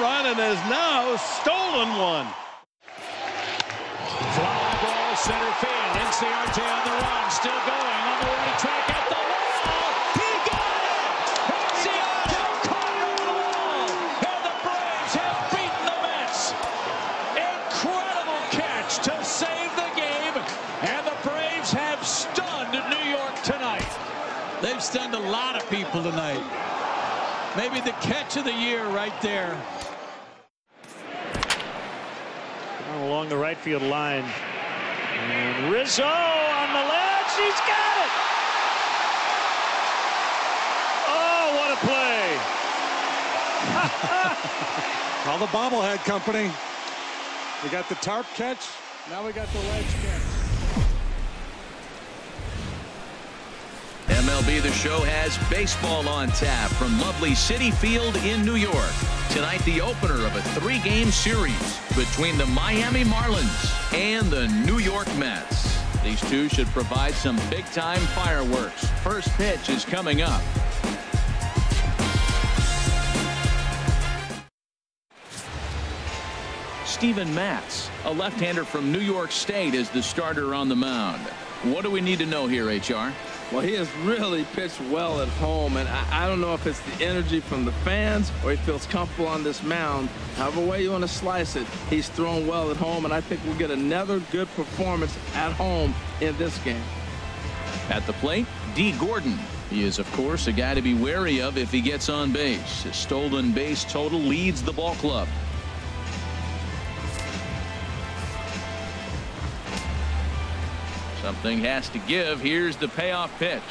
run and has now stolen one. Fly ball center field. Inciarte on the run. Still going on the right track at the wall. He got it! Inciarte caught it on the wall. And the Braves have beaten the Mets. Incredible catch to save the game. And the Braves have stunned New York tonight. They've stunned a lot of people tonight. Maybe the catch of the year right there. Along the right field line. And Rizzo on the ledge. He's got it. Oh, what a play. Call the bobblehead company. We got the tarp catch. Now we got the ledge catch. MLB The Show has baseball on tap from lovely Citi Field in New York. Tonight, the opener of a three-game series between the Miami Marlins and the New York Mets. These two should provide some big-time fireworks. First pitch is coming up. Steven Matz, a left-hander from New York State, is the starter on the mound. What do we need to know here, HR? Well, he has really pitched well at home, and I, I, don't know if it's the energy from the fans or he feels comfortable on this mound. However way you want to slice it, he's thrown well at home, and I think we'll get another good performance at home in this game. At the plate, Dee Gordon. He is, of course, a guy to be wary of if he gets on base. His stolen base total leads the ball club. Something has to give. Here's the payoff pitch.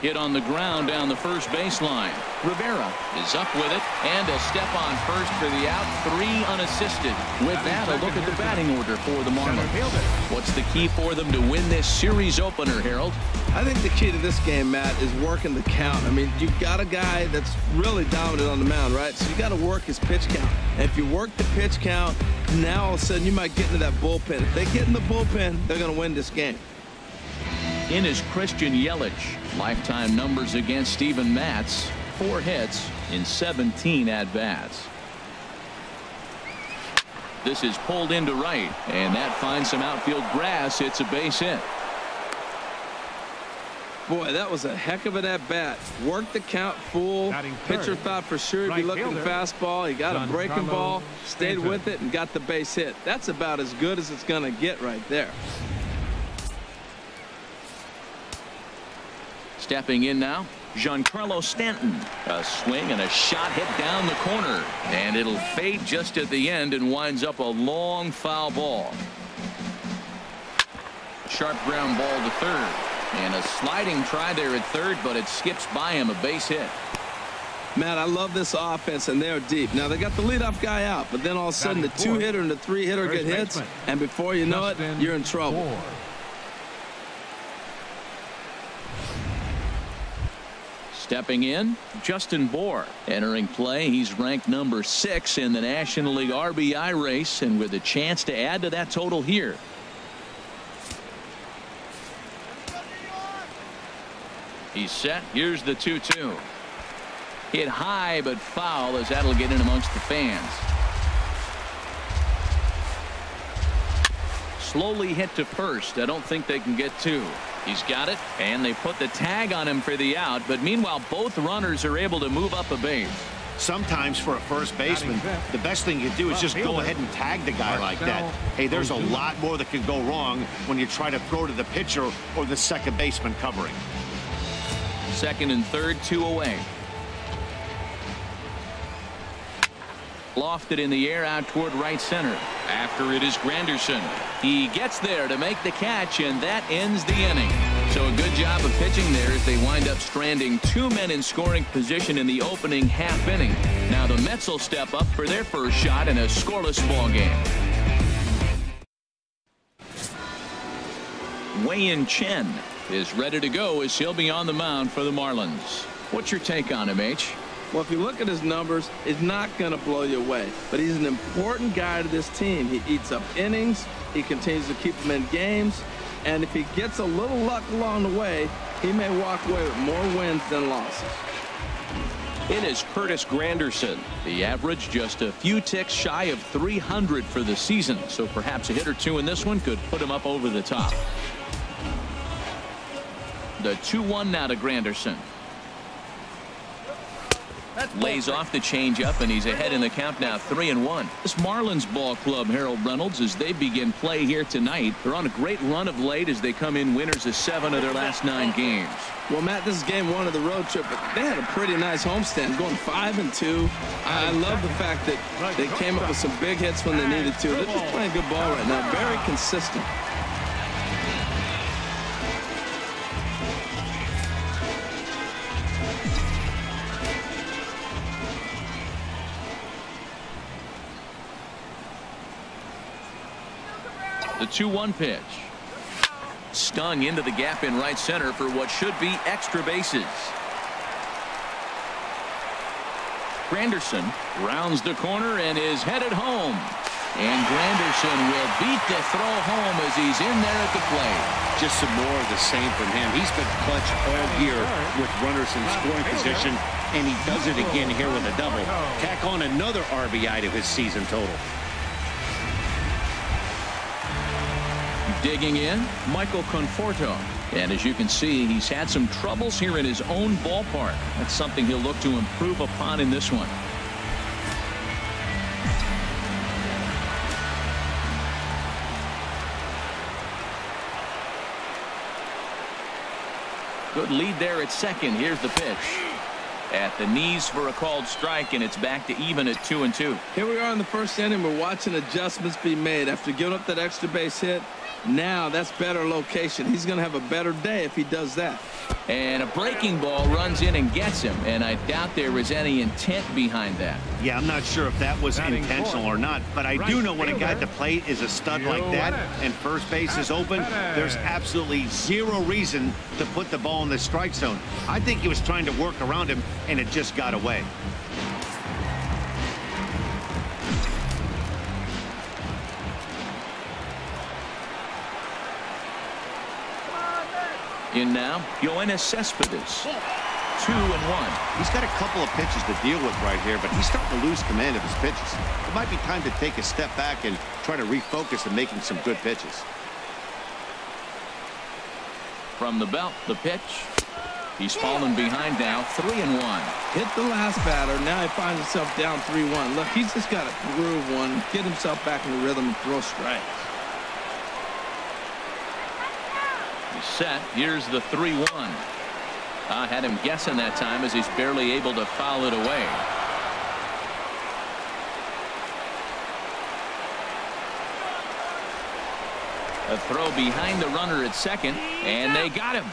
Hit on the ground down the first baseline. Rivera is up with it and a step on first for the out. Three unassisted. With that, a look at the batting order for the Marlins. What's the key for them to win this series opener, Harold? I think the key to this game, Matt, is working the count. I mean, you've got a guy that's really dominant on the mound, right? So you got to work his pitch count. And if you work the pitch count, now all of a sudden you might get into that bullpen. If they get in the bullpen, they're going to win this game. In is Christian Yelich. Lifetime numbers against Steven Matz. Four hits in 17 at-bats. This is pulled into right, and that finds some outfield grass. It's a base hit. Boy, that was a heck of an at-bat. Worked the count full. Pitcher thought for sure he'd be looking fastball. He got a breaking ball, stayed with it, and got the base hit. That's about as good as it's going to get right there. Stepping in now, Giancarlo Stanton. A swing and a shot hit down the corner. And it'll fade just at the end and winds up a long foul ball. Sharp ground ball to third. And a sliding try there at third, but it skips by him, a base hit. Matt, I love this offense, and they're deep. Now, they got the leadoff guy out, but then all of a sudden the two-hitter and the three-hitter get hits, and before you know it, you're in trouble. Stepping in, Justin Bour. Entering play, he's ranked number six in the National League RBI race, and with a chance to add to that total here. He's set. Here's the 2-2. Hit high but foul as that'll get in amongst the fans. Slowly hit to first. I don't think they can get two. He's got it, and they put the tag on him for the out. But meanwhile, both runners are able to move up a base. Sometimes for a first baseman, the best thing you do is just go ahead and tag the guy like that. Hey, there's a lot more that could go wrong when you try to throw to the pitcher or the second baseman covering. Second and third, two away. Lofted in the air out toward right center. After it is Granderson. He gets there to make the catch, and that ends the inning. So a good job of pitching there as they wind up stranding two men in scoring position in the opening half inning. Now the Mets will step up for their first shot in a scoreless ball game. Wei-Yin Chen is ready to go as he'll be on the mound for the Marlins. What's your take on him, H? Well, if you look at his numbers, he's not going to blow you away. But he's an important guy to this team. He eats up innings. He continues to keep them in games. And if he gets a little luck along the way, he may walk away with more wins than losses. in is Curtis Granderson. The average just a few ticks shy of 300 for the season, so perhaps a hit or two in this one could put him up over the top. The 2-1 now to Granderson. Lays off the changeup, and he's ahead in the count now, three and one. This Marlins ball club, Harold Reynolds, as they begin play here tonight. They're on a great run of late as they come in winners of seven of their last nine games. Well, Matt, this is game one of the road trip, but they had a pretty nice homestand, going five and two. I love the fact that they came up with some big hits when they needed to. They're just playing good ball right now, very consistent. The 2-1 pitch. Stung into the gap in right center for what should be extra bases. Granderson rounds the corner and is headed home. And Granderson will beat the throw home as he's in there at the plate. Just some more of the same from him. He's been clutch all year with runners in scoring position, and he does it again here with a double. Tack on another RBI to his season total. Digging in, Michael Conforto. And as you can see, he's had some troubles here in his own ballpark. That's something he'll look to improve upon in this one. Good lead there at second. Here's the pitch. At the knees for a called strike, and it's back to even at two and two. Here we are in the first inning. We're watching adjustments be made after giving up that extra base hit. Now that's better location. He's going to have a better day if he does that. And a breaking ball runs in and gets him. And I doubt there was any intent behind that. Yeah, I'm not sure if that was intentional or not, but I do know when a guy at the plate is a stud like that and first base is open, there's absolutely zero reason to put the ball in the strike zone. I think he was trying to work around him, and it just got away. In now, Yoenis Cespedes. Two and one. He's got a couple of pitches to deal with right here, but he's starting to lose command of his pitches. It might be time to take a step back and try to refocus and making some good pitches. From the belt, the pitch. He's fallen behind now, three and one. Hit the last batter. Now he finds himself down 3-1. Look, he's just got to groove one, get himself back in the rhythm and throw strikes. Set. Here's the 3-1. I had him guessing that time as he's barely able to foul it away. A throw behind the runner at second, and they got him.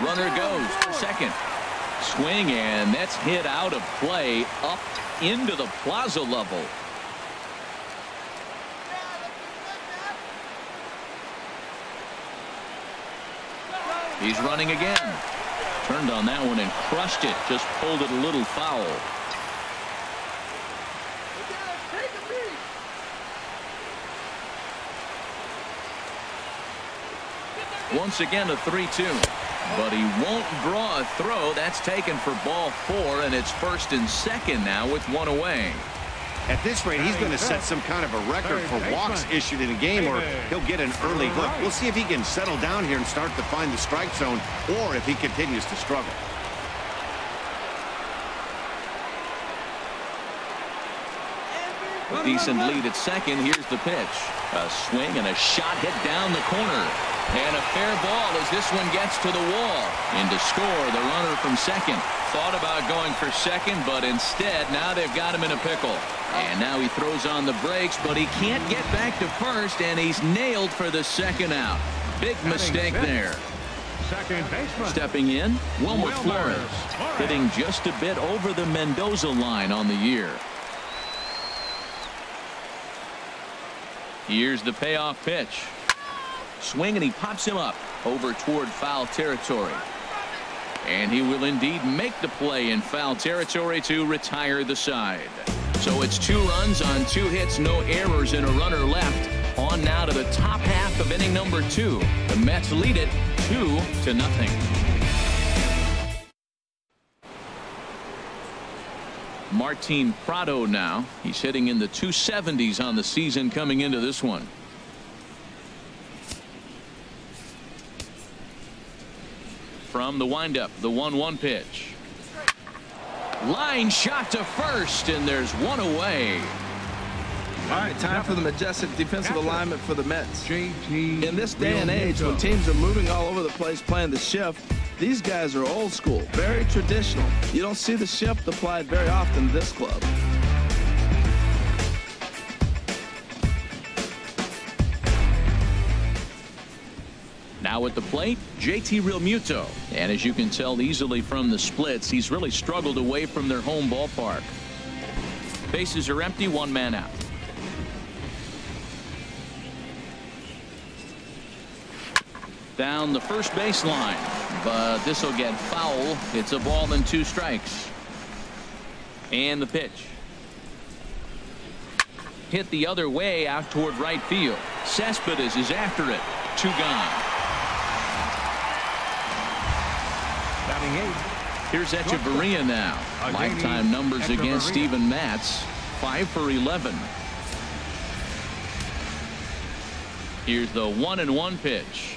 Runner goes for second. Swing, and that's hit out of play up into the plaza level. He's running again. Turned on that one and crushed it. Just pulled it a little foul. Once again a 3-2. But he won't draw a throw. That's taken for ball four, and it's first and second now with one away. At this rate, he's going to set some kind of a record for walks issued in a game, or he'll get an early hook. We'll see if he can settle down here and start to find the strike zone, or if he continues to struggle. A decent lead at second. Here's the pitch. A swing and a shot hit down the corner. And a fair ball as this one gets to the wall. And to score, the runner from second. Thought about going for second, but instead, now they've got him in a pickle. And now he throws on the brakes, but he can't get back to first, and he's nailed for the second out. Big mistake there. Stepping in, Wilmer Flores, hitting just a bit over the Mendoza line on the year. Here's the payoff pitch. Swing and he pops him up over toward foul territory. And he will indeed make the play in foul territory to retire the side. So it's two runs on two hits, no errors, and a runner left. On now to the top half of inning number two. The Mets lead it two to nothing. Martin Prado now. He's hitting in the 270s on the season coming into this one. From the windup, the 1-1 pitch. Line shot to first, and there's one away. All right, time for the majestic defensive alignment for the Mets. In this day and age, when teams are moving all over the place playing the shift, these guys are old school, very traditional. You don't see the shift applied very often to this club. Now at the plate, JT Realmuto. And as you can tell easily from the splits, he's really struggled away from their home ballpark. Bases are empty, one man out. Down the first baseline, but this will get foul. It's a ball and two strikes. And the pitch. Hit the other way out toward right field. Cespedes is after it. Two gone. Here's Hechavarria now. Lifetime numbers against Steven Matz. 5 for 11. Here's the one and one pitch.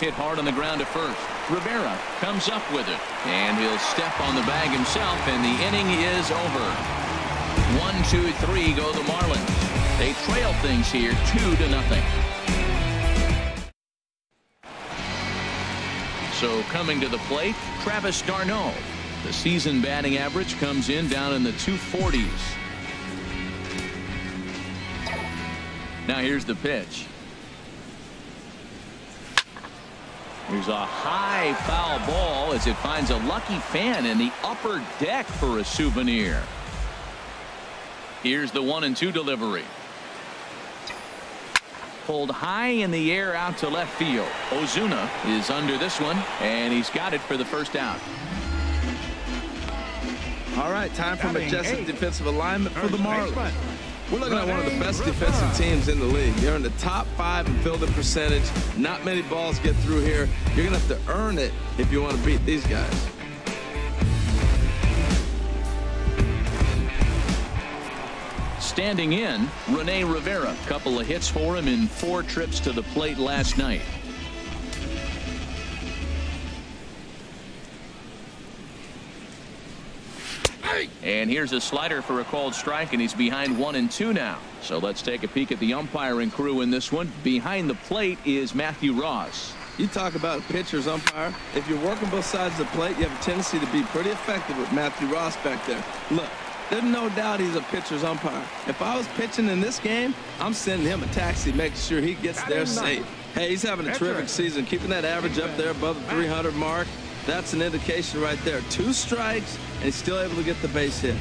Hit hard on the ground to first. Rivera comes up with it. And he'll step on the bag himself, and the inning is over. One, two, three go the Marlins. They trail things here two to nothing. So coming to the plate, Travis d'Arnaud. The season batting average comes in down in the 240s. Now here's the pitch. Here's a high foul ball as it finds a lucky fan in the upper deck for a souvenir. Here's the one and two delivery. Pulled high in the air out to left field. Ozuna is under this one, and he's got it for the first out. All right, time for majestic defensive alignment for the Marlins. We're looking at one of the best defensive teams in the league. They're in the top five in fielding percentage. Not many balls get through here. You're going to have to earn it if you want to beat these guys. Standing in, Rene Rivera. Couple of hits for him in four trips to the plate last night. And here's a slider for a called strike, and he's behind one and two now. So let's take a peek at the umpiring crew in this one. Behind the plate is Matthew Ross. You talk about pitcher's umpire. If you're working both sides of the plate, you have a tendency to be pretty effective with Matthew Ross back there. Look, there's no doubt he's a pitcher's umpire. If I was pitching in this game, I'm sending him a taxi, making sure he gets there safe. Hey, he's having a terrific season, keeping that average up there above the 300 mark. That's an indication right there. Two strikes, and he's still able to get the base hit.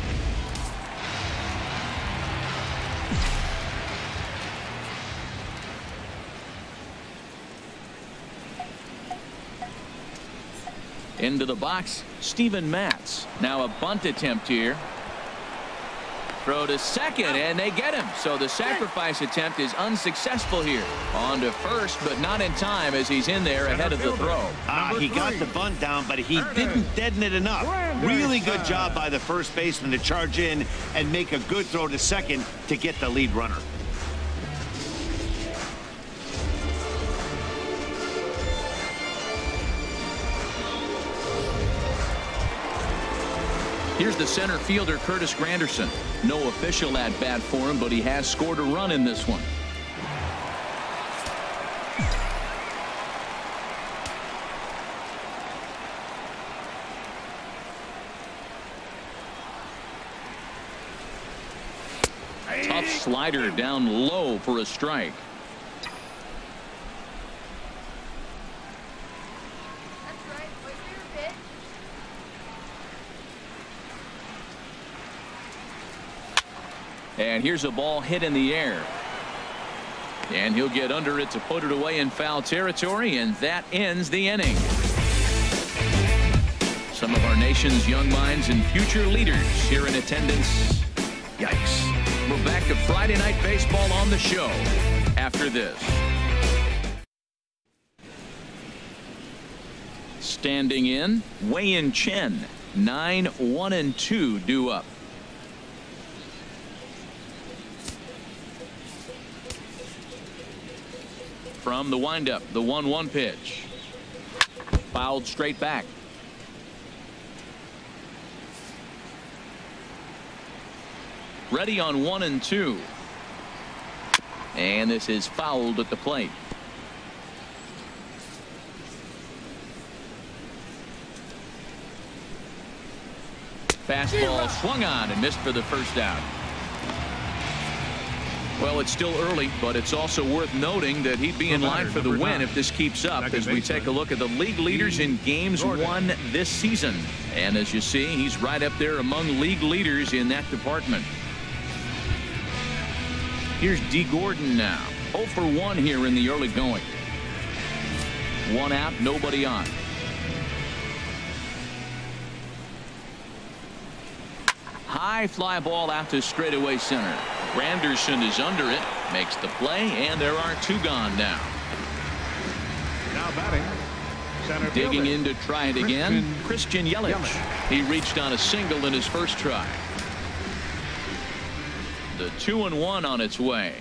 Into the box, Steven Matz. Now a bunt attempt here. Throw to second, and they get him. So the sacrifice attempt is unsuccessful here. On to first, but not in time as he's in there ahead of the throw. Uh, he got the bunt down, but he didn't deaden it enough. Really good job by the first baseman to charge in and make a good throw to second to get the lead runner. Here's the center fielder, Curtis Granderson. No official at bat for him, but he has scored a run in this one. Tough slider down low for a strike. And here's a ball hit in the air. And he'll get under it to put it away in foul territory, and that ends the inning. Some of our nation's young minds and future leaders here in attendance. Yikes. We're back to Friday Night Baseball on the show after this. Standing in, Wei-Yin Chen, 9 1 and 2 due up. From the windup, the 1 1 pitch. Fouled straight back. Ready on 1 and 2. And this is fouled at the plate. Fastball swung on and missed for the first out. Well, it's still early, but it's also worth noting that he'd be in line for the win if this keeps up as we take a look at the league leaders in games won this season. And as you see, he's right up there among league leaders in that department. Here's D. Gordon now. 0 for 1 here in the early going. One out, nobody on. High fly ball out to straightaway center. Granderson is under it, makes the play, and there are two gone now. Now batting. Center Digging in to try it again, Christian Yelich. He reached on a single in his first try. The two and one on its way.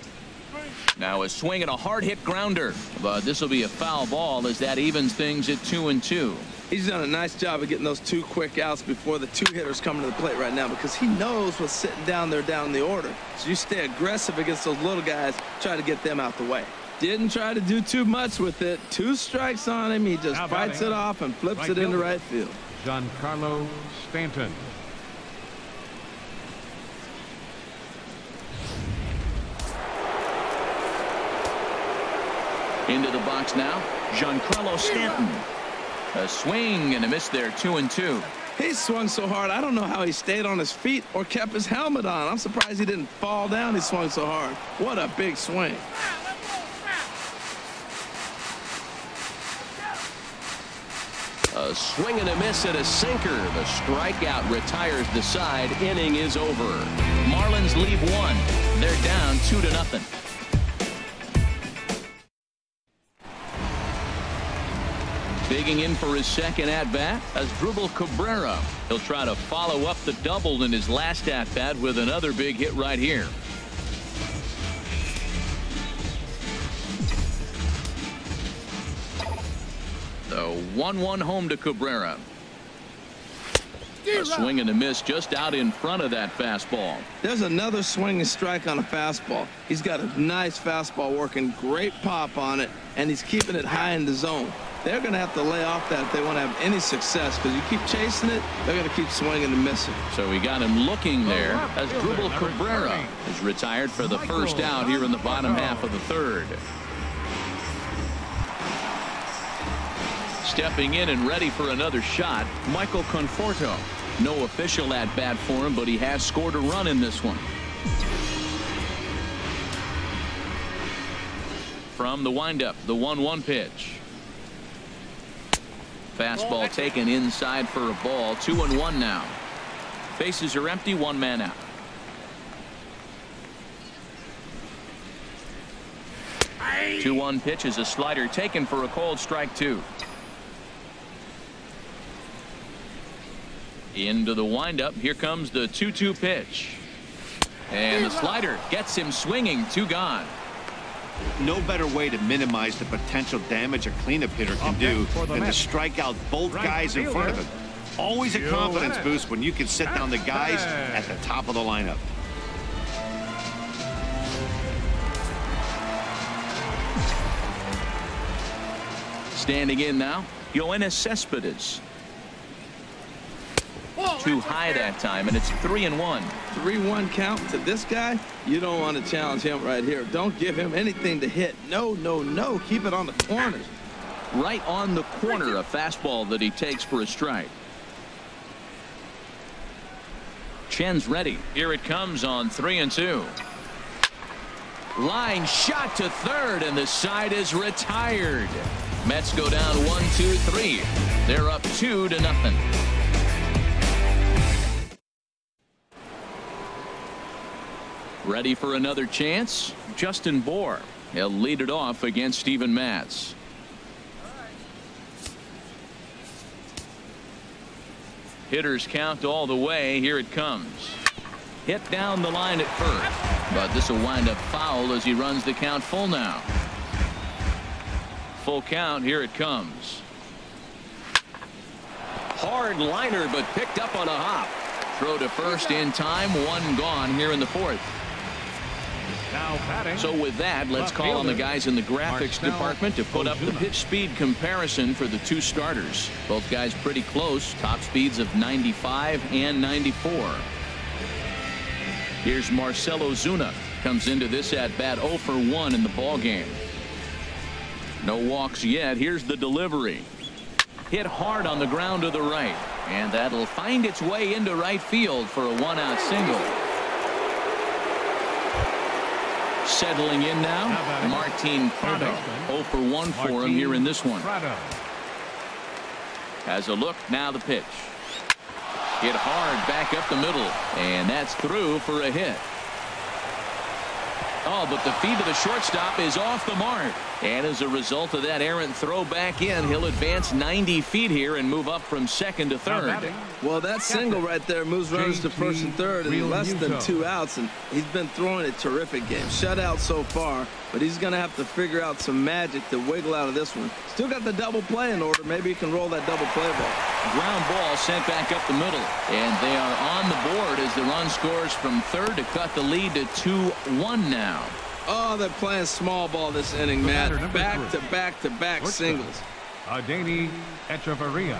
Now a swing and a hard hit grounder, but this will be a foul ball as that evens things at two and two. He's done a nice job of getting those two quick outs before the two hitters come to the plate right now because he knows what's sitting down there down the order. So you stay aggressive against those little guys, try to get them out the way. Didn't try to do too much with it. Two strikes on him. He just Now fights batting. it off and flips Right it into fielder. right field. Giancarlo Stanton. Into the box now, Giancarlo Stanton. A swing and a miss there, two and two. He swung so hard, I don't know how he stayed on his feet or kept his helmet on. I'm surprised he didn't fall down. He swung so hard. What a big swing. A swing and a miss at a sinker. The strikeout retires the side. Inning is over. Marlins leave one. They're down two to nothing. Digging in for his second at bat Asdrubal Cabrera. He'll try to follow up the double in his last at bat with another big hit right here. The 1-1 home to Cabrera. A swing and a miss just out in front of that fastball. There's another swing and strike on a fastball. He's got a nice fastball working, great pop on it, and he's keeping it high in the zone. They're going to have to lay off that if they want to have any success because you keep chasing it, they're going to keep swinging and missing. So we got him looking there as Asdrubal Cabrera is retired for the first out here in the bottom half of the third. Stepping in and ready for another shot, Michael Conforto. No official at bat for him, but he has scored a run in this one. From the windup, the 1-1 pitch. Fastball taken inside for a ball. Two and one now. Bases are empty. One man out. Two one pitch is a slider taken for a cold strike two. Into the windup. Here comes the 2-2 pitch. And the slider gets him swinging. Two gone. No better way to minimize the potential damage a cleanup hitter can do next for the than to strike out both Right guys in front of him. Always a confidence boost when you can sit down the guys at the top of the lineup. Standing in now, Yoenis Cespedes. Too high that time, and it's three and one. 3-1 count to this guy, you don't want to challenge him right here. Don't give him anything to hit. No, no, no. Keep it on the corners. Right on the corner, a fastball that he takes for a strike. Chen's ready. Here it comes on three and two. Line shot to third, and the side is retired. Mets go down one, two, three. They're up two to nothing. Ready for another chance? Justin Bour. He'll lead it off against Steven Matz. Hitters count all the way. Here it comes. Hit down the line at first. But this will wind up foul as he runs the count full now. Full count. Here it comes. Hard liner, but picked up on a hop. Throw to first in time. One gone here in the fourth. So with that, let's call on the guys in the graphics department to put up the pitch speed comparison for the two starters. Both guys pretty close. Top speeds of 95 and 94. Here's Marcell Ozuna Comes into this at bat 0 for 1 in the ball game. No walks yet. Here's the delivery. Hit hard on the ground to the right. And that'll find its way into right field for a one out single. Settling in now. Martin Prado. baseman, 0 for 1 for him here in this one. Prado. Has a look, now the pitch. Hit hard back up the middle, and that's through for a hit. Oh, but the feet of the shortstop is off the mark. And as a result of that errant throw back in, he'll advance 90 feet here and move up from second to third. Well, that single right there moves runners to first and third in less than two outs, and he's been throwing a terrific game. Shutout so far, but he's going to have to figure out some magic to wiggle out of this one. Still got the double play in order. Maybe he can roll that double play ball. Ground ball sent back up the middle. And they are on the board as the run scores from third to cut the lead to 2-1 now. Oh, they're playing small ball this inning, Matt. Back three. to back to back Shortstop, singles. Adeiny Hechavarria.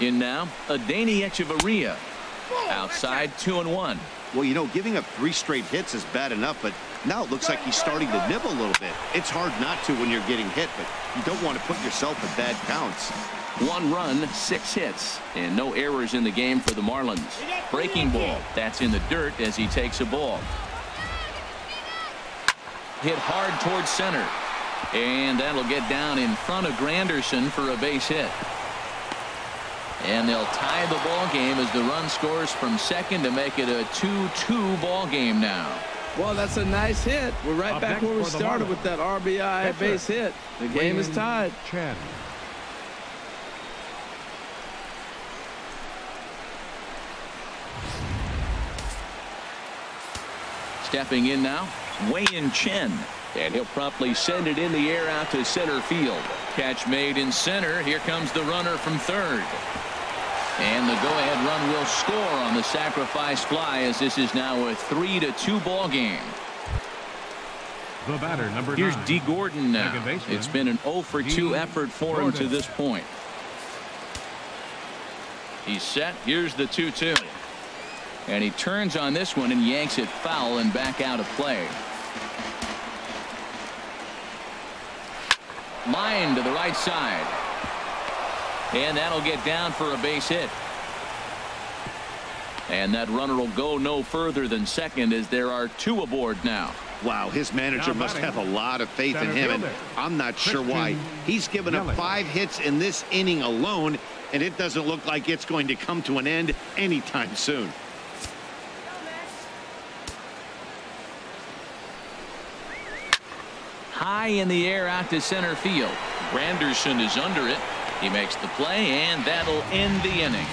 In now, Adeiny Hechavarria. Outside, two and one. Well, you know, giving up three straight hits is bad enough, but now it looks like he's starting to nibble a little bit. It's hard not to when you're getting hit, but you don't want to put yourself in bad counts. One run, six hits, and no errors in the game for the Marlins. Breaking ball. That's in the dirt as he takes a ball. Hit hard towards center. And that'll get down in front of Granderson for a base hit. And they'll tie the ball game as the run scores from second to make it a 2-2 ball game now. Well, that's a nice hit. We're right Up back where we started Marlins. with that RBI Pitcher, base hit. The game is tied. Chen. Stepping in now, Wei-Yin Chen. And he'll promptly send it in the air out to center field. Catch made in center. Here comes the runner from third. And the go-ahead run will score on the sacrifice fly as this is now a 3 to 2 ball game. The batter, number Here's nine. D. Gordon now. It's been an 0 for 2 D. effort for him to this point. He's set. Here's the 2 2. And he turns on this one and yanks it foul and back out of play. Line to the right side. And that'll get down for a base hit. And that runner will go no further than second as there are two aboard now. Wow, his manager Now must have a lot of faith in center him, and I'm not sure why. He's given up five hits in this inning alone, and it doesn't look like it's going to come to an end anytime soon. High in the air out to center field. Granderson is under it. He makes the play, and that'll end the inning.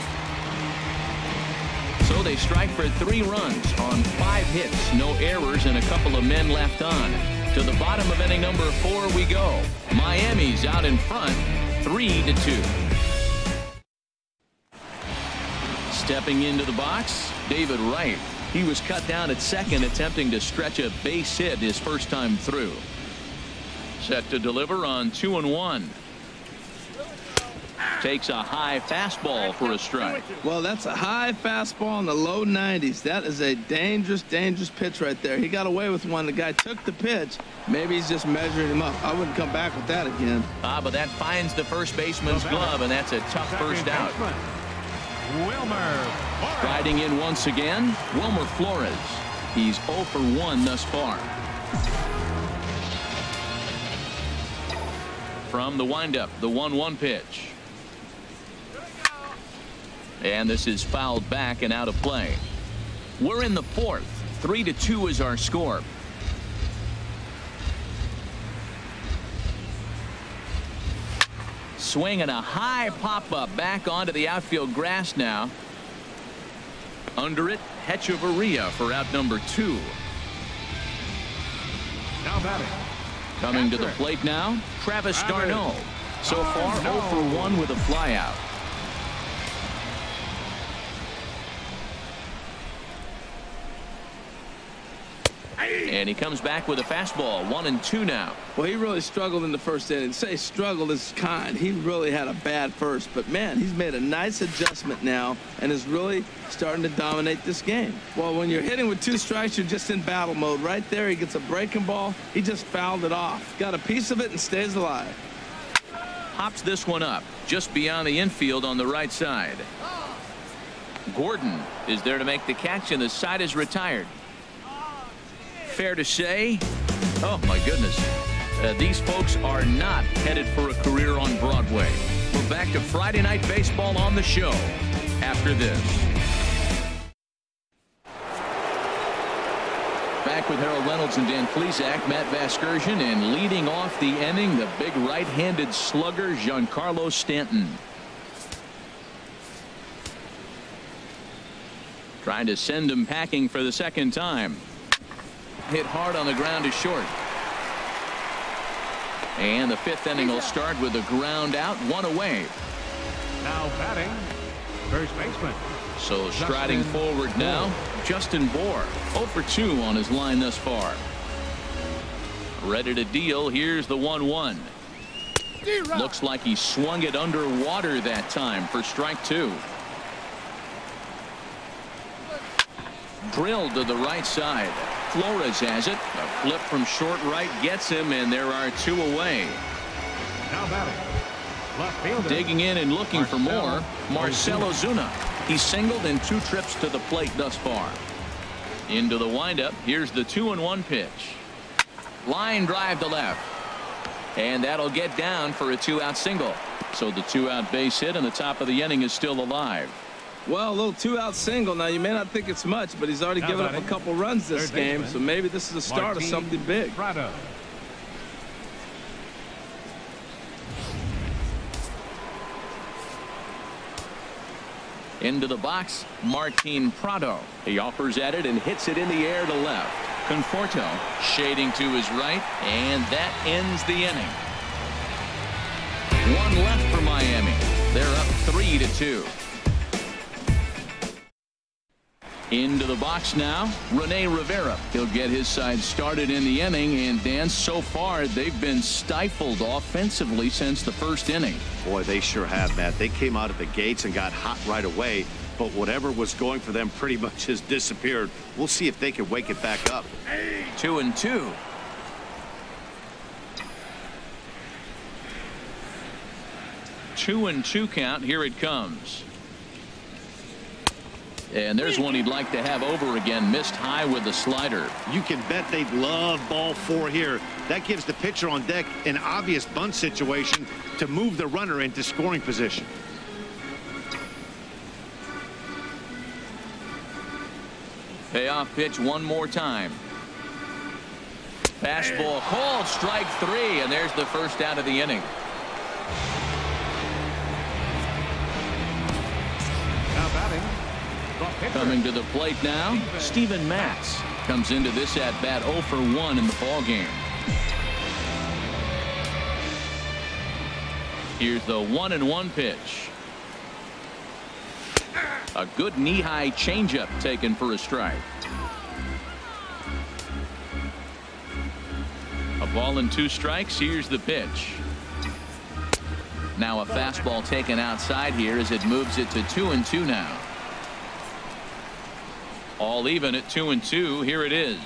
So they strike for three runs on five hits, no errors, and a couple of men left on. To the bottom of inning number four we go. Miami's out in front, three to two. Stepping into the box, David Wright. He was cut down at second, attempting to stretch a base hit his first time through. Set to deliver on two and one. Takes a high fastball for a strike. Well, that's a high fastball in the low 90s. That is a dangerous, dangerous pitch right there. He got away with one. The guy took the pitch. Maybe he's just measuring him up. I wouldn't come back with that again. Ah, but that finds the first baseman's glove, and that's a tough first out. Wilmer Riding in once again, Wilmer Flores. He's 0 for 1 thus far. From the windup, the 1-1 pitch. And this is fouled back and out of play. We're in the fourth. Three to two is our score. Swing and a high pop-up back onto the outfield grass now. Under it, Hechavarria for out number two. Now batting. Coming to the plate now, Travis d'Arnaud. So far, 0 for 1 with a flyout. And he comes back with a fastball. One and two now. Well, he really struggled in the first inning. Say struggled is kind. He really had a bad first. But, man, he's made a nice adjustment now and is really starting to dominate this game. Well, when you're hitting with two strikes, you're just in battle mode. Right there, he gets a breaking ball. He just fouled it off. Got a piece of it and stays alive. Hops this one up just beyond the infield on the right side. Gordon is there to make the catch, and the side is retired fair to say. Oh, my goodness. Uh, these folks are not headed for a career on Broadway. We're back to Friday Night Baseball on the show after this. Back with Harold Reynolds and Dan Plesac, Matt Vasgersian, and leading off the inning, the big right-handed slugger, Giancarlo Stanton. Trying to send him packing for the second time hit hard on the ground is short. And the fifth inning will start with a ground out, one away. Now batting, first baseman. So striding Justin forward now, Bour. Justin Bour, 0 for 2 on his line thus far. Ready to deal. Here's the 1-1. Looks like he swung it underwater that time for strike two. Drilled to the right side. Flores has it. A flip from short right gets him, and there are two away. Now batting. Left fielder. Digging in and looking Marcell for more. Marcell Ozuna. He's singled in two trips to the plate thus far. Into the windup. Here's the two and one pitch. Line drive to left. And that'll get down for a two out single. So the two out base hit and the top of the inning is still alive. Well, a little two-out single. Now, you may not think it's much, but he's already now given up a couple runs this Third game, baseman. so maybe this is the start Martin of something big. Prado. Into the box, Martin Prado. He offers at it and hits it in the air to left. Conforto shading to his right, and that ends the inning. One left for Miami. They're up three to two. Into the box now, Rene Rivera. He'll get his side started in the inning, and Dan, so far, they've been stifled offensively since the first inning. Boy, they sure have, Matt. They came out of the gates and got hot right away, but whatever was going for them pretty much has disappeared. We'll see if they can wake it back up. Two and two. Two and two count. Here it comes. And there's one he'd like to have over again. Missed high with the slider. You can bet they'd love ball four here. That gives the pitcher on deck an obvious bunt situation to move the runner into scoring position. Payoff pitch one more time. Fastball called strike three and there's the first out of the inning. Coming to the plate now, Steven Matz comes into this at bat 0 for 1 in the ball game. Here's the 1 and 1 pitch. A good knee-high changeup taken for a strike. A ball and two strikes. Here's the pitch. Now a fastball taken outside here as it moves it to two and two now. All even at two and two. Here it is.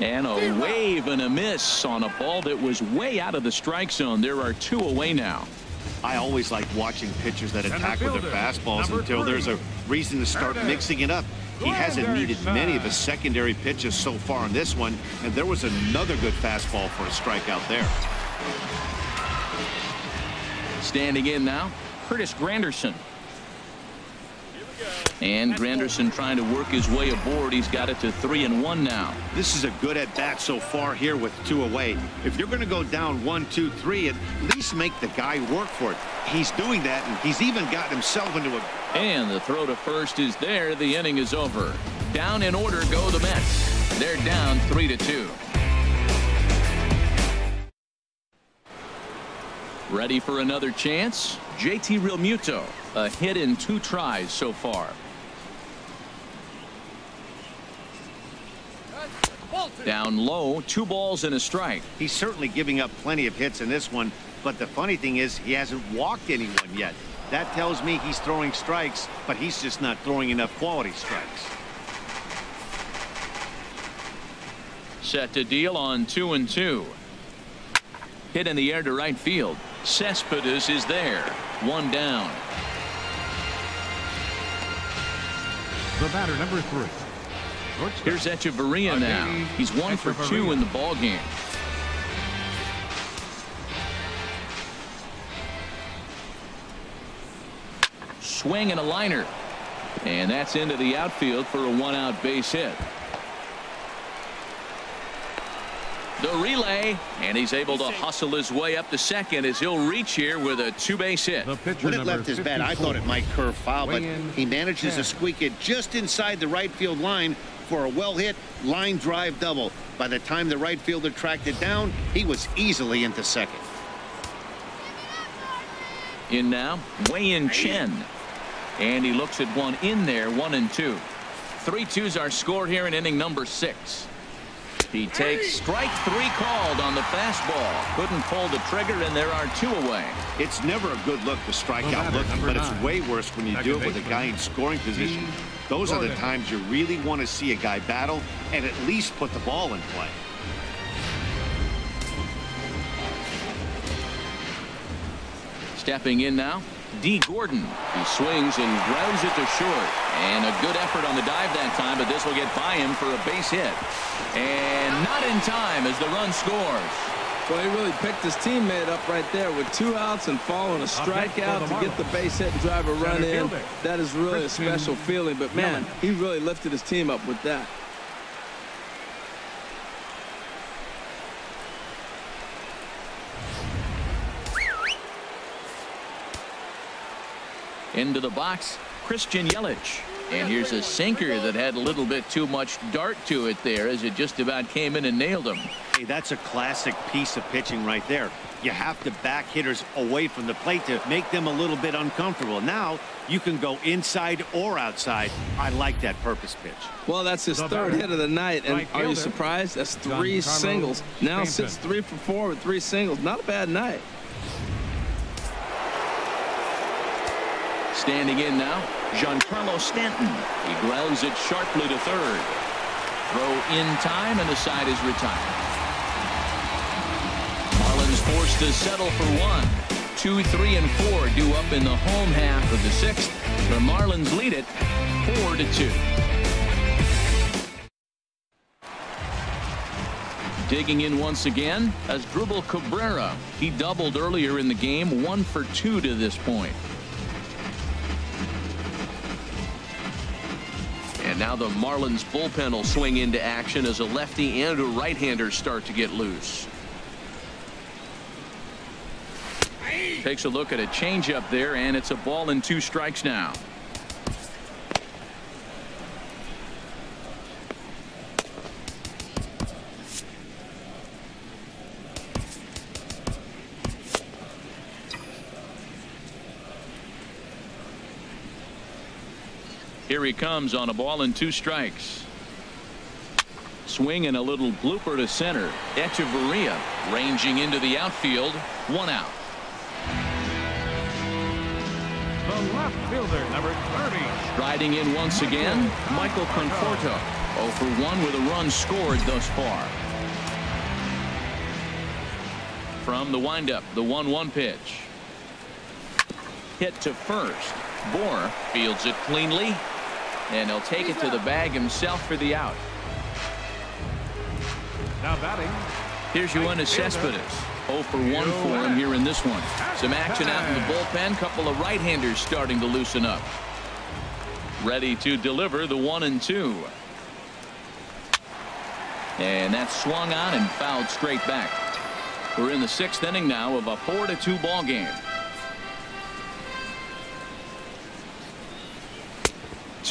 And a wave and a miss on a ball that was way out of the strike zone. There are two away now. I always like watching pitchers that attack with their fastballs until there's a reason to start mixing it up. He hasn't needed many of the secondary pitches so far in this one, and there was another good fastball for a strikeout there. Standing in now, Curtis Granderson. And Granderson trying to work his way aboard. He's got it to three and one now. This is a good at bat so far here with two away. If you're going to go down one, two, three, at least make the guy work for it. He's doing that, and he's even gotten himself into a. And the throw to first is there. The inning is over. Down in order go the Mets. They're down three to two. Ready for another chance? JT Realmuto. A hit in two tries so far. Down low, two balls and a strike. He's certainly giving up plenty of hits in this one, but the funny thing is he hasn't walked anyone yet. That tells me he's throwing strikes, but he's just not throwing enough quality strikes. Set to deal on two and two. Hit in the air to right field. Cespedes is there. One down. The batter, number three. Shortstop. Here's Hechavarria now. He's one for two in the ball game. Swing and a liner. And that's into the outfield for a one out base hit. The relay and he's able to hustle his way up to second as he'll reach here with a two base hit. The pitcher, When it left his bat, I thought it might curve foul, but he manages to squeak it just inside the right field line for a well hit line drive double. By the time the right fielder tracked it down, he was easily into second. In now, Wei-Yin Chen. And he looks at one in there, one and two. Three twos our score here in inning number six. He takes strike three called on the fastball. Couldn't pull the trigger, and there are two away. It's never a good look to strike The out looking, number but it's way worse when you do it with a guy in scoring position. Those are the Gordon. times you really want to see a guy battle and at least put the ball in play. Stepping in now, D. Gordon. He swings and grounds it to short. And a good effort on the dive that time, but this will get by him for a base hit. And not in time as the run scores. Well, he really picked his teammate up right there with two outs and following a strikeout to get the base hit and drive a run in. That is really a special feeling. But man, he really lifted his team up with that. Into the box, Christian Yelich. And here's a sinker that had a little bit too much dart to it there as it just about came in and nailed him. Hey, that's a classic piece of pitching right there. You have to back hitters away from the plate to make them a little bit uncomfortable. Now you can go inside or outside. I like that purpose pitch. Well, that's his The third batter, hit of the night. And right are you surprised? That's three Giancarlo singles. Now Stanton. sits three for four with three singles. Not a bad night. Standing in now, Giancarlo Stanton. He grounds it sharply to third. Throw in time and the side is retired. Marlins forced to settle for one. Two, three, and four due up in the home half of the sixth. The Marlins lead it four to two. Digging in once again Asdrubal Cabrera. He doubled earlier in the game, one for two to this point. Now the Marlins bullpen will swing into action as a lefty and a right-hander start to get loose. Takes a look at a changeup there, and it's a ball and two strikes now. Here he comes on a ball and two strikes. Swing and a little blooper to center. Hechavarria ranging into the outfield. One out. The left fielder, number 30. Riding in once again, Michael Conforto. 0 for 1 with a run scored thus far. From the windup, the 1-1 pitch. Hit to first. Bour fields it cleanly, and he'll take it to the bag himself for the out. Now batting. Here's Yoenis Cespedes. 0 for 1 for him here in this one. Some action out in the bullpen. Couple of right-handers starting to loosen up. ready to deliver the one and two. And that's swung on and fouled straight back. We're in the sixth inning now of a four to two ball game.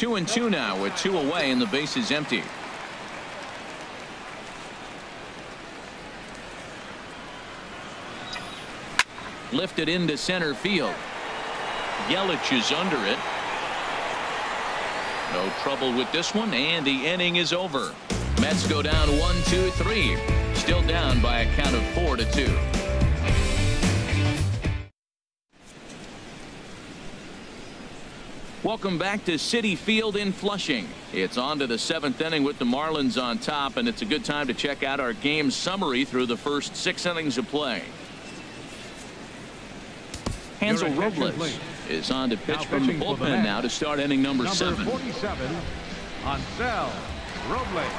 Two and two now with two away and the base is empty. Lifted into center field. Yelich is under it. No trouble with this one and the inning is over. Mets go down one two three. Still down by a count of four to two. Welcome back to Citi Field in Flushing. It's on to the seventh inning with the Marlins on top, and it's a good time to check out our game summary through the first six innings of play. Hansel Robles is on to pitch from the bullpen the now to start inning number, number seven. 47, Hansel Robles.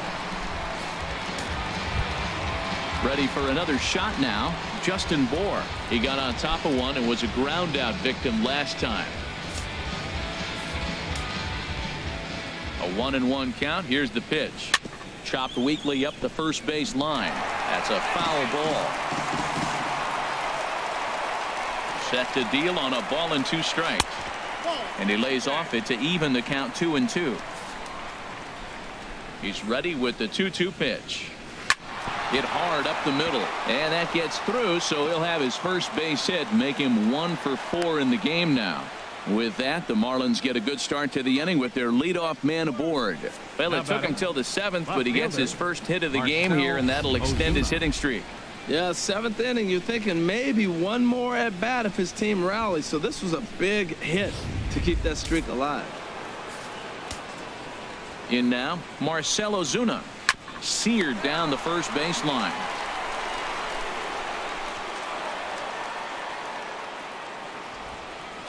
Ready for another shot now. Justin Bour. He got on top of one and was a ground out victim last time. A one and one count. Here's the pitch. Chopped weakly up the first base line. That's a foul ball. Set to deal on a ball and two strikes. And he lays off it to even the count two and two. He's ready with the 2-2 pitch. Hit hard up the middle. And that gets through, so he'll have his first base hit, make him one for four in the game now. With that, the Marlins get a good start to the inning with their leadoff man aboard. Well, it took him till the seventh, but he gets his first hit of the game here, and that'll extend his hitting streak. Yeah, seventh inning, you're thinking maybe one more at bat if his team rallies. So this was a big hit to keep that streak alive. In now, Marcell Ozuna. Seared down the first baseline.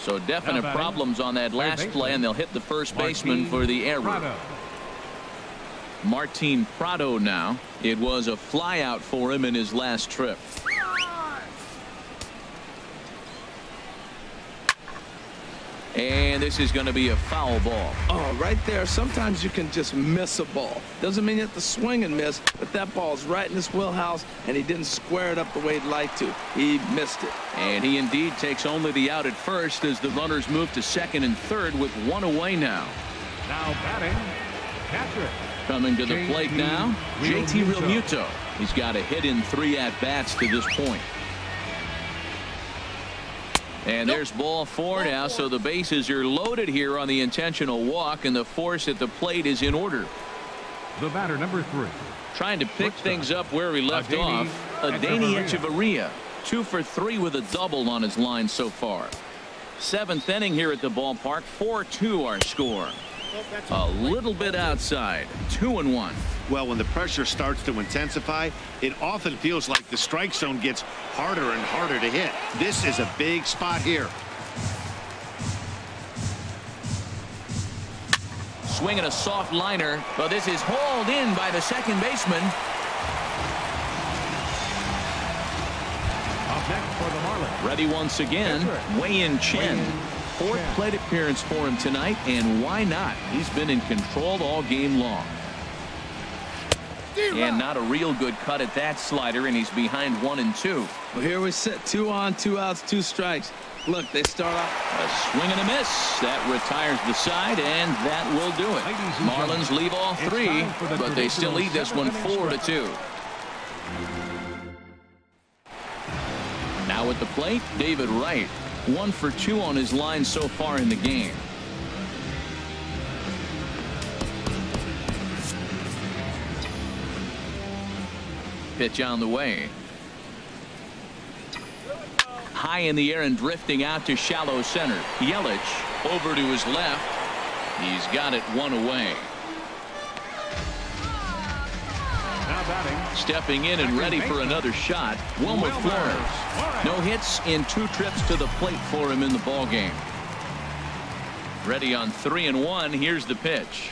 So definite problems on that last play, and they'll hit the first baseman for the error. Martin Prado now. It was a flyout for him in his last trip. And this is going to be a foul ball. Oh, right there. Sometimes you can just miss a ball. Doesn't mean you have to swing and miss, but that ball's right in his wheelhouse, and he didn't square it up the way he'd like to. He missed it. And he indeed takes only the out at first as the runners move to second and third with one away now. Now batting, catcher. Coming to the plate now, JT Realmuto. He's got a hit in three at bats to this point. And there's ball four now, so the bases are loaded here on the intentional walk, and the force at the plate is in order. The batter number three. Trying to pick things up where we left off. Adeiny Hechavarria, two for three with a double on his line so far. Seventh inning here at the ballpark, 4-2 our score. A little bit outside, two and one. Well, when the pressure starts to intensify, it often feels like the strike zone gets harder and harder to hit. This is a big spot here. Swinging a soft liner, but this is hauled in by the second baseman. Up next for the Marlins. Ready once again, Wei-Yin Chen. Fourth plate appearance for him tonight, and why not? He's been in control all game long. And not a real good cut at that slider, and he's behind one and two. Well, here we sit, two on, two outs, two strikes. Look, they start off. A swing and a miss. That retires the side, and that will do it. Marlins leave all three, but they still lead this one four to two. Now at the plate, David Wright. One for two on his line so far in the game. Pitch on the way. High in the air and drifting out to shallow center. Yelich over to his left. He's got it one away. Stepping in and ready for another shot. Wilmer Flores. No hits in two trips to the plate for him in the ball game. Ready on three and one. Here's the pitch.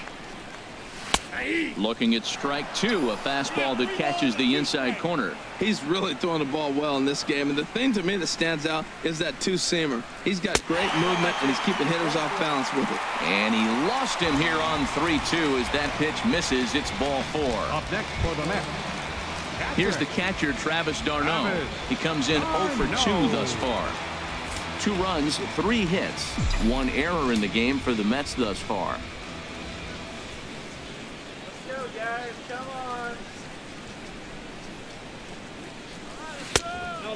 Looking at strike two, a fastball that catches the inside corner. He's really throwing the ball well in this game. And the thing to me that stands out is that two-seamer. He's got great movement, and he's keeping hitters off balance with it. And he lost him here on 3-2 as that pitch misses. It's ball four. Up next for the Mets. Here's the catcher, Travis d'Arnaud. He comes in 0 for 2 thus far. Two runs, three hits, one error in the game for the Mets thus far.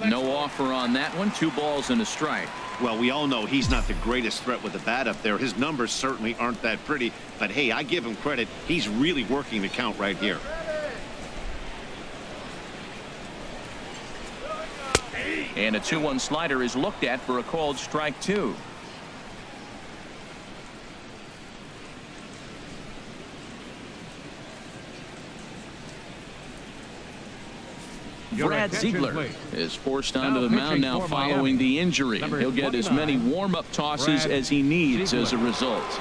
No offer on that one. Two balls and a strike. Well, we all know he's not the greatest threat with the bat up there. His numbers certainly aren't that pretty. But hey, I give him credit. He's really working the count right here. And a 2-1 slider is looked at for a called strike two. Brad Ziegler please. is forced onto Now the mound now following Miami. the injury. Number He'll get as many warm-up tosses Brad as he needs as a result.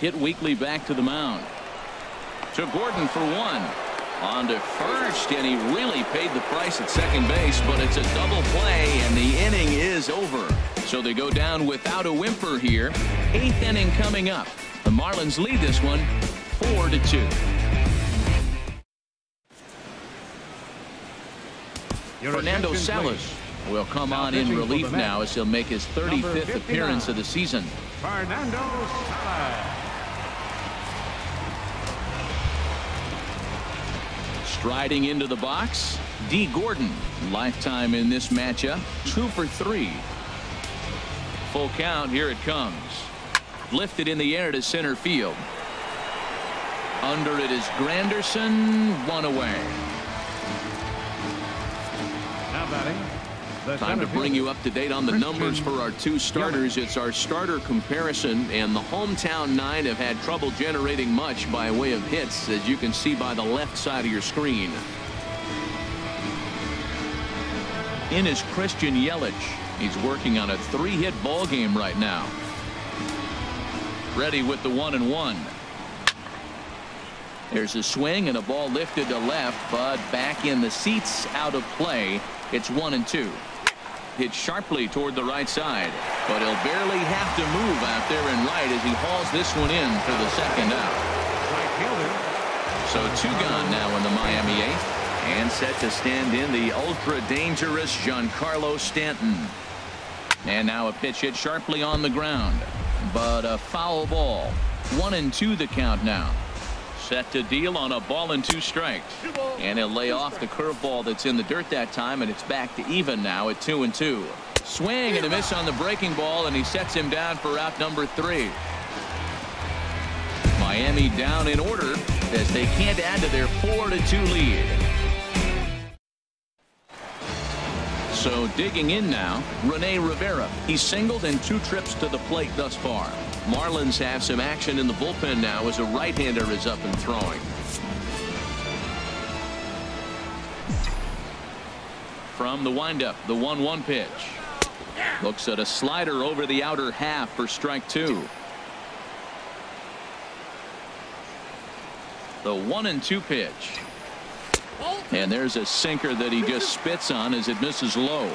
Hit weekly back to the mound. To Gordon for one. On to first, and he really paid the price at second base, but it's a double play, and the inning is over. So they go down without a whimper here. Eighth inning coming up. The Marlins lead this one four to two. Your Fernando Salas will come Now on in pitching for the relief now as he'll make his 35th appearance of the season. Fernando Salas. Striding into the box, D. Gordon. Lifetime in this matchup, two for three. Full count, here it comes. Lifted in the air to center field. Under it is Granderson, one away. Now batting. Time to bring you up to date on the numbers for our two starters. It's our starter comparison, and the hometown nine have had trouble generating much by way of hits, as you can see by the left side of your screen. In is Christian Yelich. He's working on a three-hit ball game right now. Ready with the one and one. There's a swing and a ball lifted to left, but back in the seats out of play. It's one and two. Hit sharply toward the right side, but he'll barely have to move out there and right as he hauls this one in for the second out. So two gone now in the Miami eighth. And set to stand in the ultra dangerous Giancarlo Stanton. And now a pitch hit sharply on the ground. But a foul ball. One and two the count now. Set to deal on a ball and two strikes. And he'll lay off the curveball that's in the dirt that time, and it's back to even now at two and two. Swing and a miss on the breaking ball, and he sets him down for out number three. Miami down in order as they can't add to their 4 to 2 lead. So digging in now, Rene Rivera. He's singled in two trips to the plate thus far. Marlins have some action in the bullpen now as a right-hander is up and throwing. From the windup, the 1-1 pitch. Looks at a slider over the outer half for strike two. The one and two pitch. And there's a sinker that he just spits on as it misses low.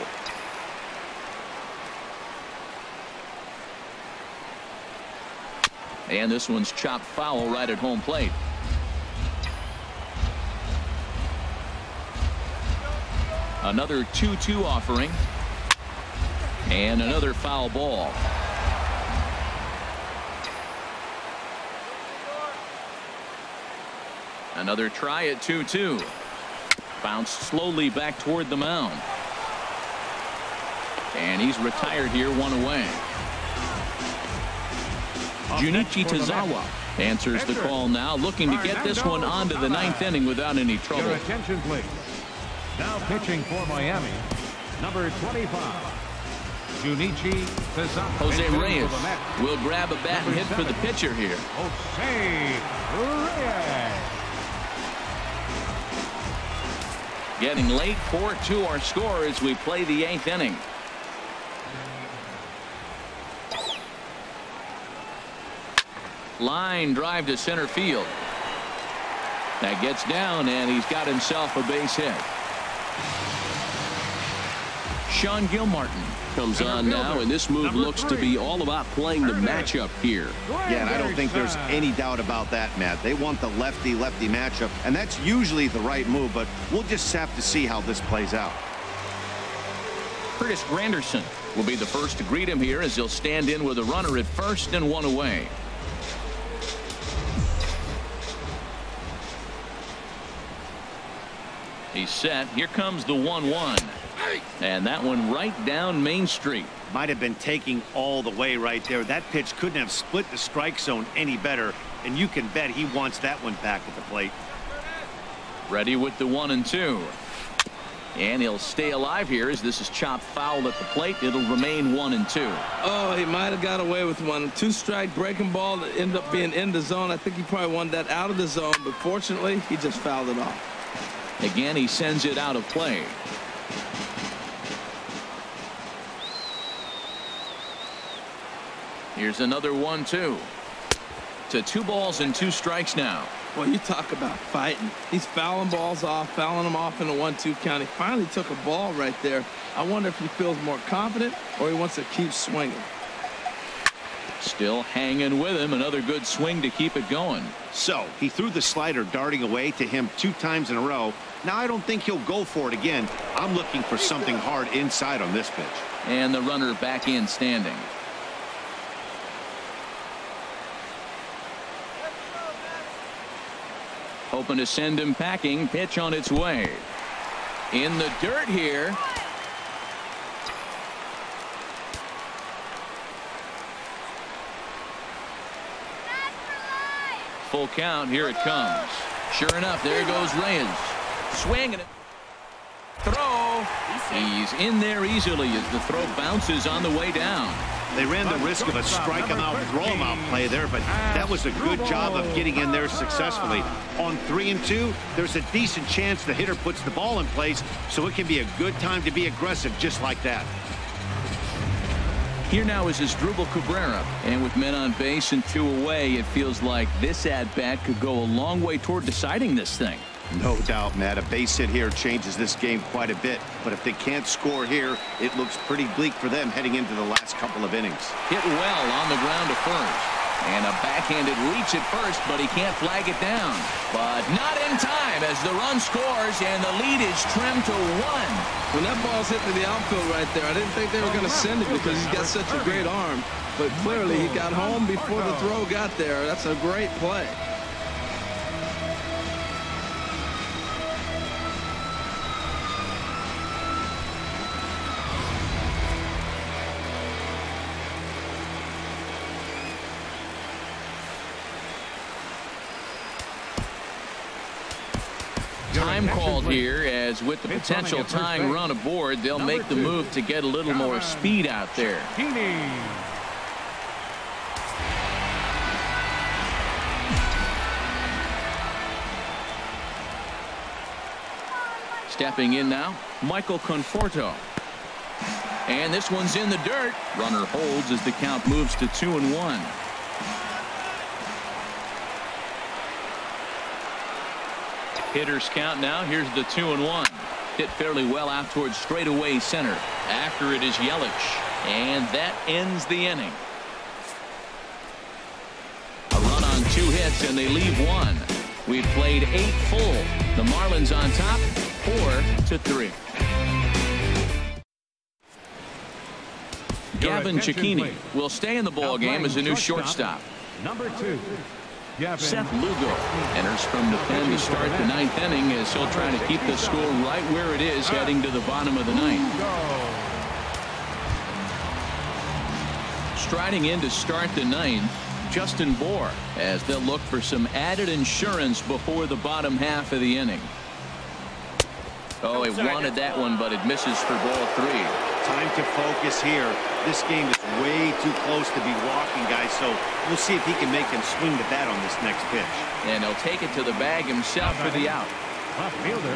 And this one's chopped foul right at home plate. Another 2-2 offering. And another foul ball. Another try at 2-2. Bounced slowly back toward the mound. And he's retired here one away. Junichi Tazawa answers the call now looking to get this one onto the ninth inning without any Your trouble. attention, please. Now pitching for Miami, number 25, Junichi Tazawa. Jose Reyes will grab a bat and hit for the pitcher here. Jose Reyes. Getting late 4-2 our score as we play the eighth inning. Line drive to center field. That gets down and he's got himself a base hit. Sean Gilmartin comes on now and this move looks to be all about playing the matchup here. Yeah, and I don't think there's any doubt about that, Matt. They want the lefty-lefty matchup, and that's usually the right move, but we'll just have to see how this plays out. Curtis Granderson will be the first to greet him here as he'll stand in with a runner at first and one away. He's set. Here comes the 1-1. And that one right down Main Street. Might have been taking all the way right there. That pitch couldn't have split the strike zone any better, and you can bet he wants that one back at the plate. Ready with the one and two. And he'll stay alive here as this is chopped foul at the plate. It'll remain one and two. Oh, he might have got away with one. Two strike breaking ball that ended up being in the zone. I think he probably wanted that out of the zone, but fortunately, he just fouled it off. Again, he sends it out of play. Here's another one two. To two balls and two strikes now. Well, you talk about fighting. He's fouling balls off, fouling them off in a one-two count. He finally took a ball right there. I wonder if he feels more confident or he wants to keep swinging. Still hanging with him. Another good swing to keep it going. So he threw the slider darting away to him two times in a row. Now I don't think he'll go for it again. I'm looking for something hard inside on this pitch. And the runner back in standing. Hoping to send him packing. Pitch on its way. In the dirt here. Full count. Here it comes. Sure enough, there goes Reyes. Swinging it. Throw. He's in there easily as the throw bounces on the way down. They ran the risk of a strike him out, throw him out play there, but that was a good job of getting in there successfully. On three and two, there's a decent chance the hitter puts the ball in place, so it can be a good time to be aggressive just like that. Here now is Asdrubal Cabrera. And with men on base and two away, it feels like this at-bat could go a long way toward deciding this thing. No doubt, Matt. A base hit here changes this game quite a bit. But if they can't score here, it looks pretty bleak for them heading into the last couple of innings. Hit well on the ground to first. And a backhanded reach at first, but he can't flag it down. But not in time as the run scores and the lead is trimmed to one. When that ball's hit to the outfield right there, I didn't think they were going to send it because he's got such a great arm. But clearly he got home before the throw got there. That's a great play. Here as with the potential tying run aboard, they'll make the move to get a little more speed out there. Stepping in now, Michael Conforto. And this one's in the dirt. Runner holds as the count moves to two and one. Hitters count now. Here's the two and one. Hit fairly well out towards straightaway center. After it is Yelich. And that ends the inning. A run on two hits and they leave one. We've played eight full. The Marlins on top, four to three. Gavin Cecchini will stay in the ball game as a new shortstop. Number two. Seth Lugo enters from the pen to start the ninth inning as he'll try to keep the score right where it is uh. heading to the bottom of the ninth. Striding in to start the ninth, Justin Bour, as they'll look for some added insurance before the bottom half of the inning. Oh, he wanted that one, but it misses for ball three. Time to focus here. This game is way too close to be walking, guys, so we'll see if he can make him swing the bat on this next pitch. And he'll take it to the bag himself for the out. Left fielder,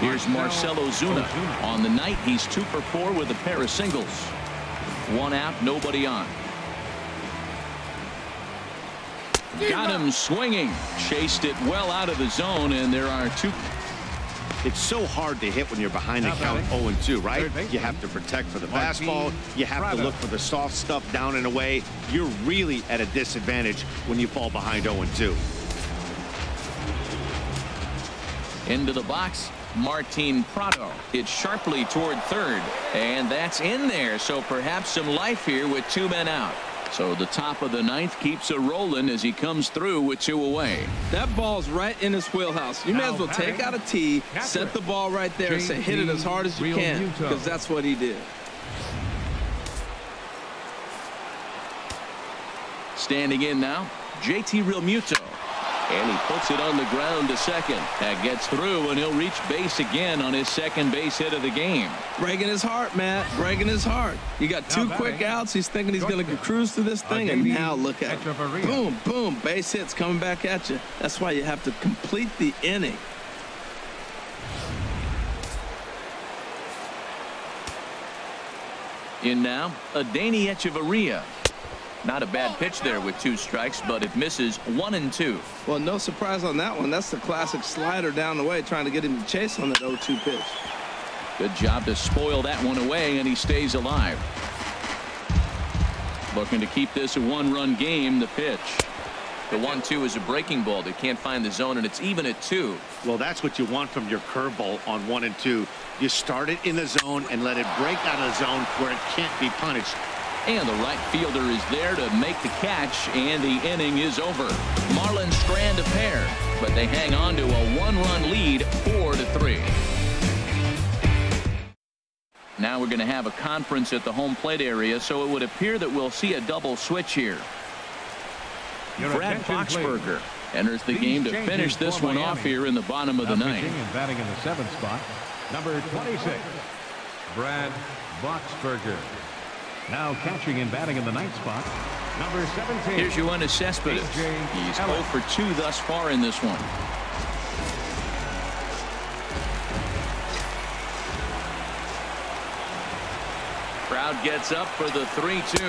Here's Marcell Ozuna. On the night, he's two for four with a pair of singles. One out, nobody on. Got him swinging. Chased it well out of the zone, and there are two. It's so hard to hit when you're behind the count 0-2, right? You have to protect for the fastball. You have to look for the soft stuff down and away. You're really at a disadvantage when you fall behind 0-2. Into the box, Martin Prado. It's sharply toward third, and that's in there. So perhaps some life here with two men out. So the top of the ninth keeps it rolling as he comes through with two away. That ball's right in his wheelhouse. You may as well take out a tee, set the ball right there, and say hit it as hard as you can, because that's what he did. Standing in now, JT Realmuto. And he puts it on the ground to second. That gets through, and he'll reach base again on his second base hit of the game. Breaking his heart, Matt. Breaking his heart. You got two quick outs. He's thinking he's going to cruise through this thing, and now look at it. Boom, boom. Base hits coming back at you. That's why you have to complete the inning. In now, Adeiny Hechavarria. Not a bad pitch there with two strikes, but it misses one and two. Well, no surprise on that one. That's the classic slider down the way, trying to get him to chase on that 0-2 pitch. Good job to spoil that one away, and he stays alive. Looking to keep this a one-run game, the pitch. The one-two is a breaking ball. They can't find the zone, and it's even at two. Well, that's what you want from your curveball on one and two. You start it in the zone and let it break out of the zone where it can't be punished. And the right fielder is there to make the catch, and the inning is over. Marlins strand a pair, but they hang on to a one-run lead, four to three. Now we're going to have a conference at the home plate area, so it would appear that we'll see a double switch here. Your Brad Boxberger enters the These game to finish this one Miami. off here in the bottom of the ninth. and batting in the seventh spot, number 26, Brad Boxberger. Now catching and batting in the ninth spot, number 17. Here's Yoenis Cespedes. He's Ellis. 0 for 2 thus far in this one. Crowd gets up for the 3-2.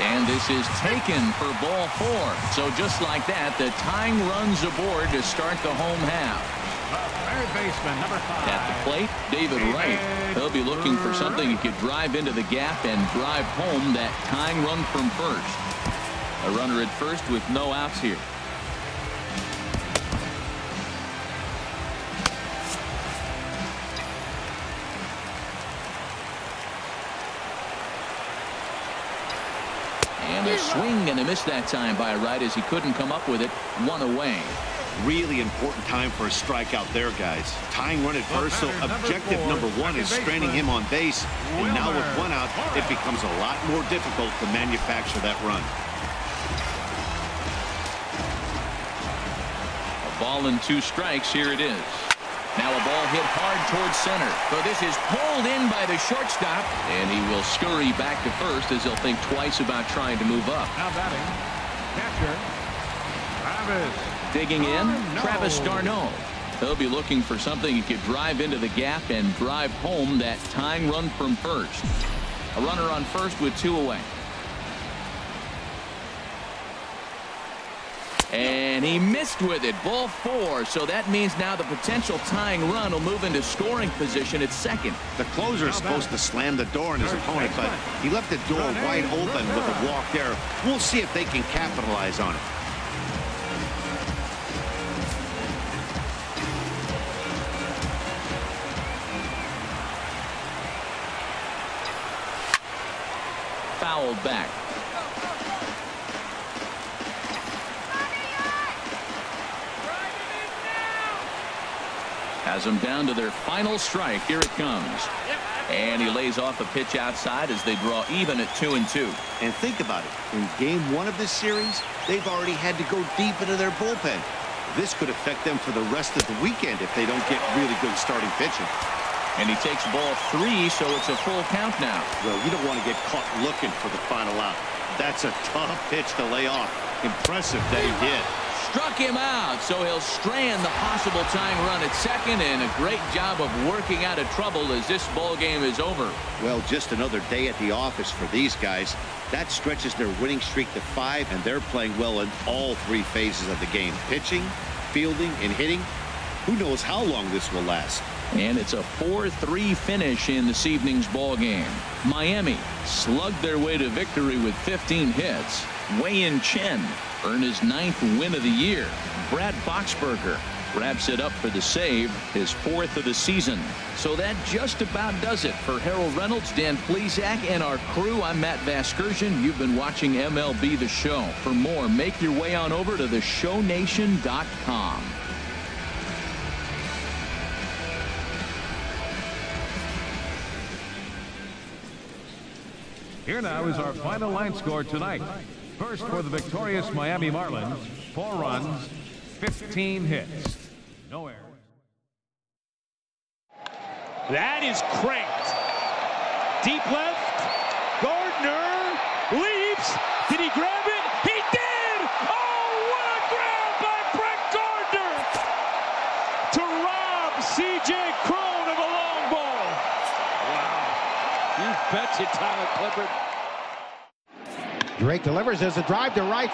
And this is taken for ball four. So just like that, the tying runs aboard to start the home half. At the plate, David Wright. He'll be looking for something he could drive into the gap and drive home that tying run from first. A runner at first with no outs here. And a swing and a miss that time by Wright as he couldn't come up with it. One away. Really important time for a strikeout there, guys. Tying run at first, so objective number one is stranding him on base. And now with one out, it becomes a lot more difficult to manufacture that run. A ball and two strikes. Here it is. Now a ball hit hard towards center. So this is pulled in by the shortstop. And he will scurry back to first as he'll think twice about trying to move up. Now batting, catcher, Travis. Digging in, d'Arnaud. Travis d'Arnaud. He'll be looking for something he could drive into the gap and drive home that tying run from first. A runner on first with two away. And he missed with it. Ball four. So that means now the potential tying run will move into scoring position at second. The closer is supposed to slam the door on his opponent, but he left the door wide open with a walk there. We'll see if they can capitalize on it. Fouled back. Has them down to their final strike. Here it comes. And he lays off a pitch outside as they draw even at two and two. And think about it. In game one of this series, they've already had to go deep into their bullpen. This could affect them for the rest of the weekend if they don't get really good starting pitching. And he takes ball three, so it's a full count now. Well, you don't want to get caught looking for the final out. That's a tough pitch to lay off. Impressive that he did. struck him out, so he'll strand the possible tying run at second, and a great job of working out of trouble as this ball game is over. Well, just another day at the office for these guys. That stretches their winning streak to five, and they're playing well in all three phases of the game. Pitching, fielding, and hitting. Who knows how long this will last. And it's a 4-3 finish in this evening's ball game. Miami slugged their way to victory with 15 hits. Wei-Yin Chen earned his ninth win of the year. Brad Boxberger wraps it up for the save, his fourth of the season. So that just about does it for Harold Reynolds, Dan Plesac, and our crew. I'm Matt Vasgersian. You've been watching MLB The Show. For more, make your way on over to theshownation.com. Here now is our final line score tonight. First for the victorious Miami Marlins, four runs, 15 hits. No errors. That is cranked. Deep left. Gardner leaps. Did he grab it? He did! Oh, what a grab by Brett Gardner to rob C.J. Cron of a long ball. Wow. Clippard. Drake delivers as a drive to right.